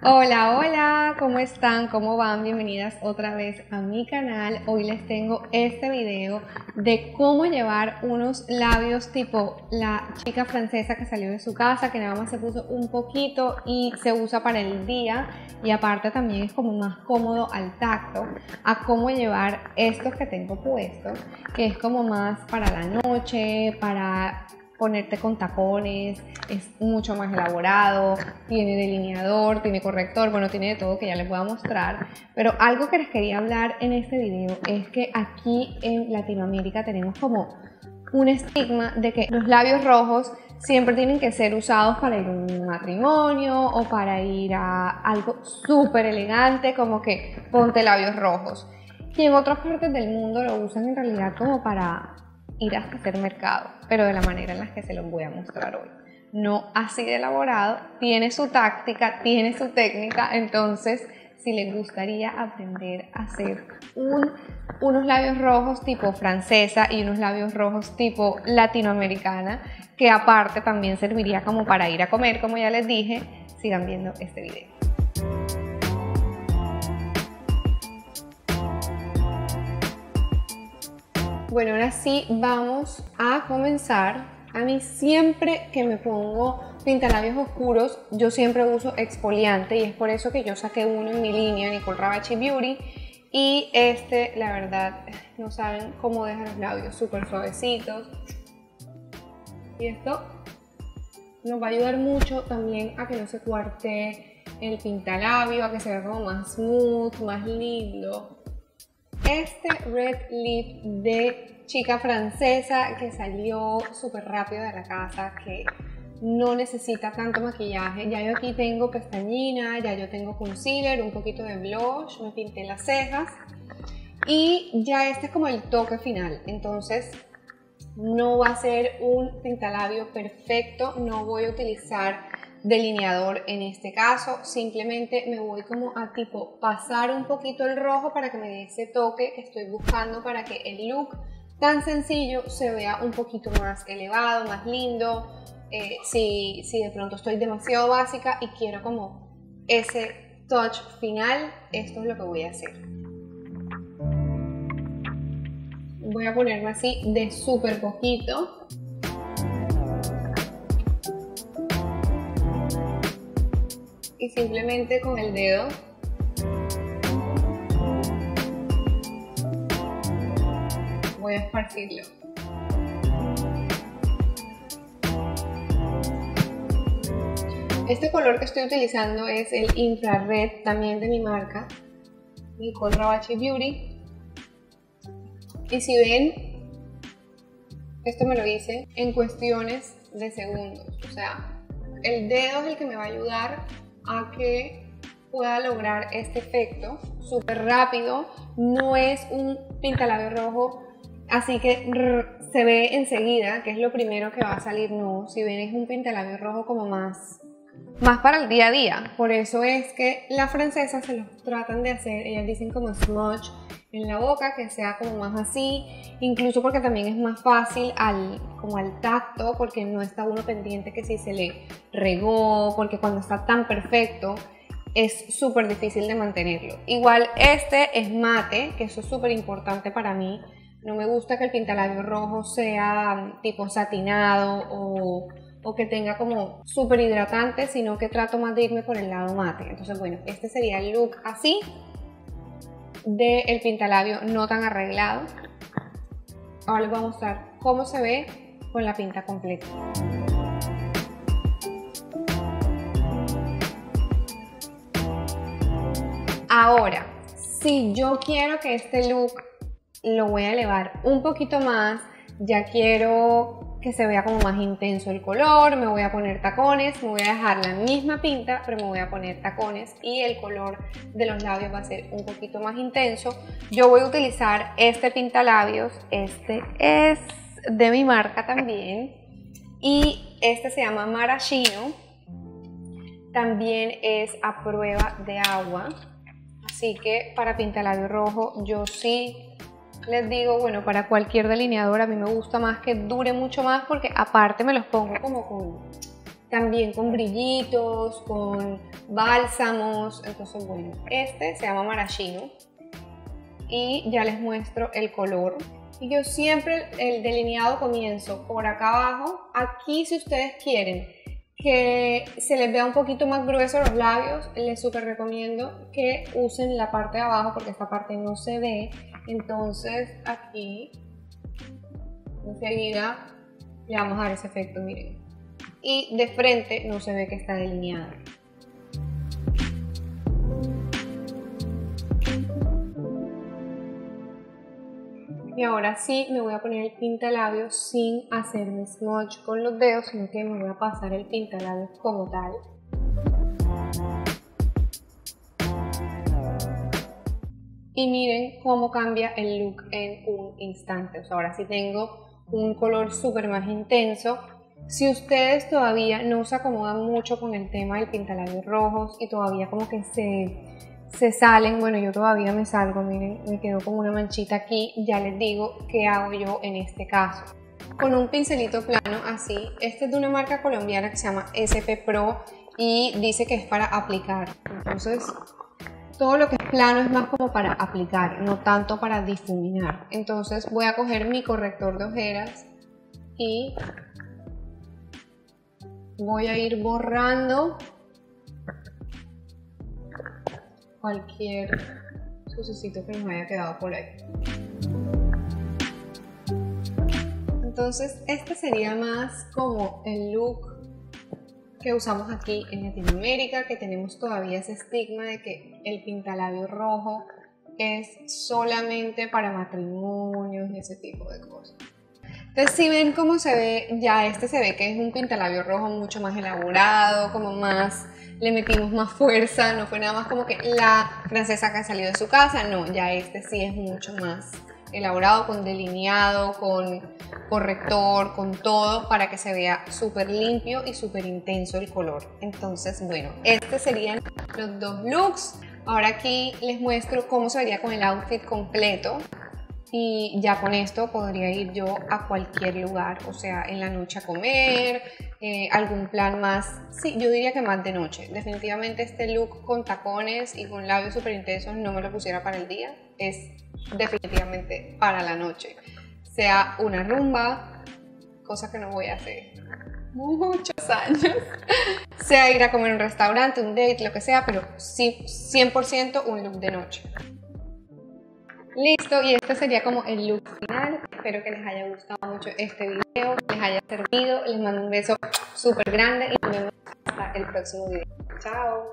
Hola, hola, ¿cómo están? ¿Cómo van? Bienvenidas otra vez a mi canal. Hoy les tengo este video de cómo llevar unos labios tipo la chica francesa que salió de su casa, que nada más se puso un poquito y se usa para el día y aparte también es como más cómodo al tacto, a cómo llevar estos que tengo puestos, que es como más para la noche, para ponerte con tacones, es mucho más elaborado, tiene delineador, tiene corrector, bueno, tiene de todo que ya les voy a mostrar. Pero algo que les quería hablar en este video es que aquí en Latinoamérica tenemos como un estigma de que los labios rojos siempre tienen que ser usados para ir a un matrimonio o para ir a algo súper elegante como que ponte labios rojos. Y en otras partes del mundo lo usan en realidad como para ir a hacer mercado, pero de la manera en la que se los voy a mostrar hoy. No así de elaborado, tiene su táctica, tiene su técnica, entonces si les gustaría aprender a hacer unos labios rojos tipo francesa y unos labios rojos tipo latinoamericana, que aparte también serviría como para ir a comer, como ya les dije, sigan viendo este video. Bueno, ahora sí vamos a comenzar. A mí siempre que me pongo pintalabios oscuros, yo siempre uso exfoliante y es por eso que yo saqué uno en mi línea, Nicole Rabachi Beauty. Y este, la verdad, no saben cómo deja los labios súper suavecitos. Y esto nos va a ayudar mucho también a que no se cuarte el pintalabio, a que se vea como más smooth, más lindo este Red Lip de chica francesa que salió súper rápido de la casa, que no necesita tanto maquillaje. Ya yo aquí tengo pestañina, ya yo tengo concealer, un poquito de blush, me pinté las cejas y ya este es como el toque final. Entonces no va a ser un pintalabio perfecto, no voy a utilizar delineador en este caso. Simplemente me voy como a tipo pasar un poquito el rojo para que me dé ese toque que estoy buscando para que el look tan sencillo se vea un poquito más elevado, más lindo. Eh, si, si de pronto estoy demasiado básica y quiero como ese touch final, esto es lo que voy a hacer. Voy a ponerme así de súper poquito y simplemente con el dedo voy a esparcirlo. Este color que estoy utilizando es el infrared, también de mi marca, Nicole Rabachi Beauty. Y si ven, esto me lo hice en cuestiones de segundos. O sea, el dedo es el que me va a ayudar a que pueda lograr este efecto súper rápido. No es un pintalabio rojo, así que se ve enseguida, que es lo primero que va a salir. No, si ven es un pintalabio rojo como más, más para el día a día. Por eso es que las francesas se los tratan de hacer, ellas dicen como smudge en la boca, que sea como más así, incluso porque también es más fácil al, como al tacto, porque no está uno pendiente que si se le regó, porque cuando está tan perfecto es súper difícil de mantenerlo. Igual este es mate, que eso es súper importante para mí. No me gusta que el pintalabio rojo sea tipo satinado o, o que tenga como súper hidratante, sino que trato más de irme por el lado mate. Entonces, bueno, este sería el look así del el pintalabio no tan arreglado. Ahora les voy a mostrar cómo se ve con la pinta completa. Ahora, si yo quiero que este look lo voy a elevar un poquito más, ya quiero que se vea como más intenso el color, me voy a poner tacones, me voy a dejar la misma pinta, pero me voy a poner tacones y el color de los labios va a ser un poquito más intenso. Yo voy a utilizar este pintalabios, este es de mi marca también y este se llama Maraschino, también es a prueba de agua, así que para pintalabio rojo yo sí les digo, bueno, para cualquier delineador a mí me gusta más que dure mucho más porque aparte me los pongo como con, también con brillitos, con bálsamos. Entonces, bueno, este se llama maraschino y ya les muestro el color. Y yo siempre el delineado comienzo por acá abajo. Aquí si ustedes quieren que se les vea un poquito más grueso los labios, les súper recomiendo que usen la parte de abajo porque esta parte no se ve. Entonces aquí enseguida le vamos a dar ese efecto, miren. Y de frente no se ve que está delineado. Y ahora sí me voy a poner el pintalabios sin hacerme smudge con los dedos, sino que me voy a pasar el pintalabios como tal. Y miren cómo cambia el look en un instante. ahora sí tengo un color súper más intenso. Si ustedes todavía no se acomodan mucho con el tema del pintalabios rojos y todavía como que se se salen, bueno yo todavía me salgo, miren, me quedó como una manchita aquí, ya les digo qué hago yo en este caso. Con un pincelito plano así, este es de una marca colombiana que se llama SP Pro y dice que es para aplicar, entonces todo lo que es plano es más como para aplicar, no tanto para difuminar. Entonces voy a coger mi corrector de ojeras y voy a ir borrando cualquier sucesito que nos haya quedado por ahí. Entonces este sería más como el look que usamos aquí en Latinoamérica, que tenemos todavía ese estigma de que el pintalabio rojo es solamente para matrimonios y ese tipo de cosas. Entonces si ven cómo se ve, ya este se ve que es un pintalabio rojo mucho más elaborado, como más le metimos más fuerza, no fue nada más como que la francesa que ha salido de su casa, no, ya este sí es mucho más elaborado, con delineado, con corrector, con todo, para que se vea súper limpio y súper intenso el color. Entonces, bueno, estos serían los dos looks. Ahora aquí les muestro cómo se vería con el outfit completo y ya con esto podría ir yo a cualquier lugar, o sea, en la noche a comer, eh, algún plan más, sí, yo diría que más de noche. Definitivamente este look con tacones y con labios súper intensos no me lo pusiera para el día, es definitivamente para la noche. Sea una rumba, cosa que no voy a hacer muchos años, sea ir a comer en un restaurante, un date, lo que sea, pero sí, 100% un look de noche. Listo, y este sería como el look final. Espero que les haya gustado mucho este video, les haya servido. Les mando un beso súper grande y nos vemos hasta el próximo video. Chao.